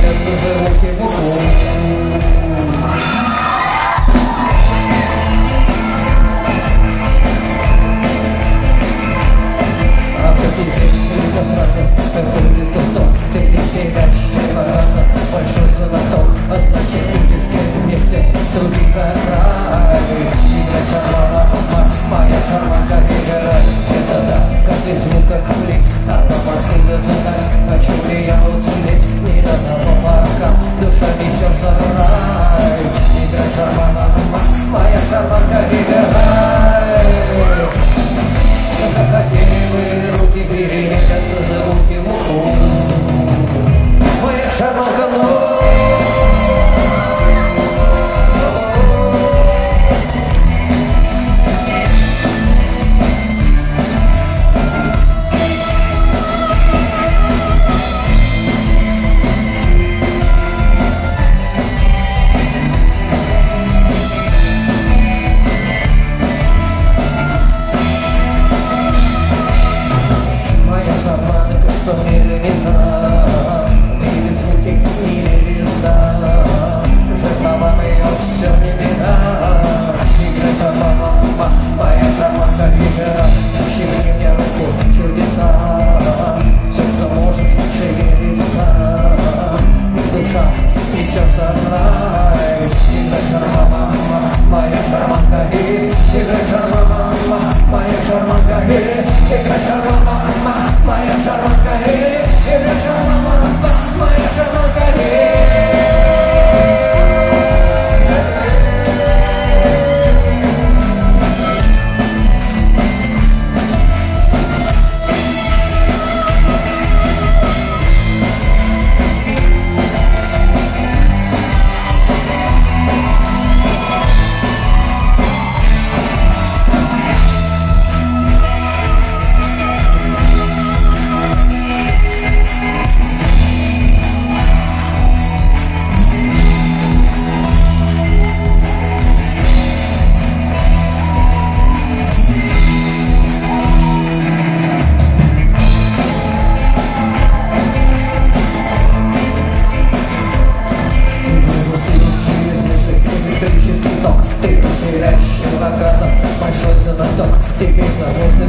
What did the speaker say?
Graças a Deus que eu Come go. tiene sabor